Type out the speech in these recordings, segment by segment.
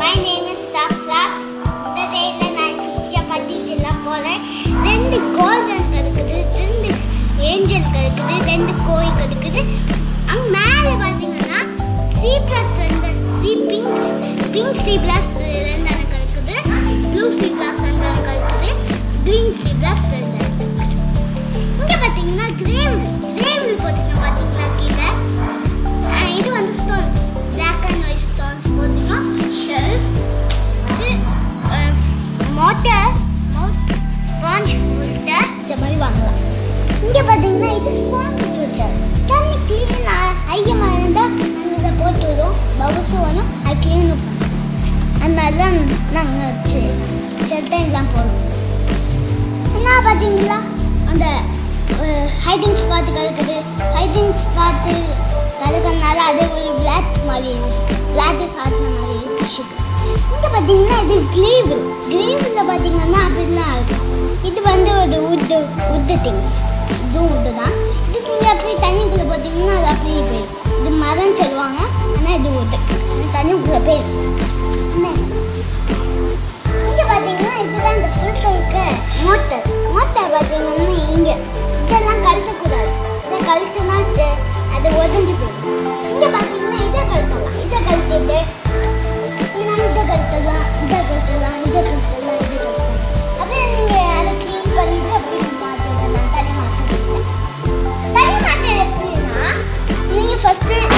My name is Safraf. இந்த டேயில் நான் ஃபிஷ்ஷை பற்றி சொல்ல போகிறேன் ரெண்டு கோல்டன்ஸ் இருக்குது ரெண்டு ஏஞ்சல் இருக்குது ரெண்டு கோயில் இருக்குது அங்கே மேலே பார்த்தீங்கன்னா சி ப்ளஸ் ரெண்டு C pinks pink C plus ரெண்டு எனக்கு இருக்குது ப்ளூ சி ப்ளஸ் ரெண்டு எனக்கு இருக்குது க்ரீன் சி ப்ளஸ் ரெண்டு இங்கே பார்த்தீங்கன்னா கிரேவ் அதனால தான் நாங்கள் சில டைம்லாம் போனோம் என்ன பார்த்தீங்களா அந்த ஹைட்டிங் ஸ்பாட்டு கலக்குது. ஹைட்டிங் ஸ்பாட்டு கலக்கிறதுனால அது ஒரு பிளாக் மாதிரி பிளாக் சாட்டின மாதிரி விஷயம் இங்கே பார்த்தீங்கன்னா இது கிரீவு கிரீவில் பார்த்தீங்கன்னா அப்படிலாம் இருக்கும். இது வந்து ஒரு உட்டு உட்டு திங்ஸ் இதுவும் உட்டு தான். அது- அது உதஞ்சு போயிடும். இங்க பாத்தீங்கன்னா இதை கழுத்தலாம் இதை கழுத்திட்டு இதெல்லாம் இதை கழுத்தலாம் இதை கழுத்தலாம் இதை கழுத்தலாம் இதை கழட்டலாம். அப்படியே நீங்க அதை க்ளீன் பண்ணிட்டு அப்படியே மாற்றிடலாம் தனி மாற்றிடுங்க தண்ணி மாற்ற எப்படின்னா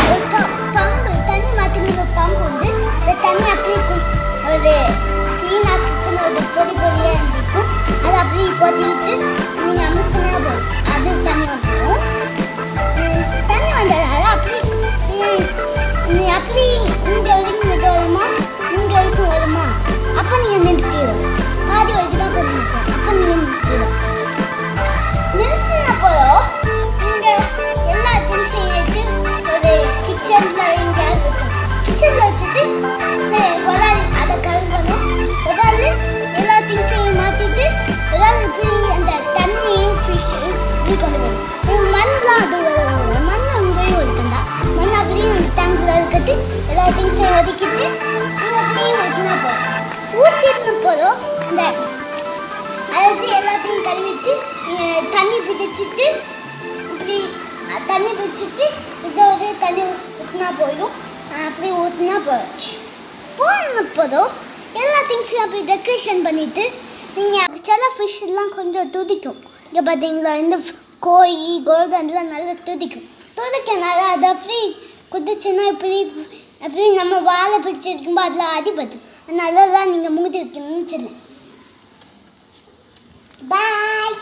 ஒரு பம்பு தண்ணி மாற்றின பம்பு வந்து இந்த தண்ணி அப்படியே கு- ஒரு க்ளீன் ஒரு பொடி பொடியாக இருக்கும் அதை அப்படியே போட்டுக்கிட்டு நீங்கள் எல்லா ஒதுக்கிட்டு நீங்க அப்படியே ஊற்றினா போதும். ஊற்றிட்டு போதும். அந்த அதாவது எல்லாத்தையும் கழுவிட்டு தண்ணி பிடிச்சிட்டு இப்படி தண்ணி பிடிச்சிட்டு இதை ஒரு தண்ணி ஊற்றினா போயிடும் அப்படி ஊற்றினா போயிடுச்சு போன போதும். எல்லா திங்ஸையும் அப்படி டெக்கரேஷன் பண்ணிட்டு நீங்கள் சில ஃபிஷ் எல்லாம் கொஞ்சம் துதிக்கும். இங்கே பார்த்தீங்களா இந்த f- கோழி கோல்டன்லாம் நல்லா துதிக்கும். துதிக்கனால அது அப்படி குதிச்சுன்னா இப்படி அப்படி நம்ம வாழை பிடிச்சிருக்கும்போது அதில் அடிபட்டு அதனால தான் நீங்கள் மூடி வைக்கணும்னு சொன்னேன் பாய்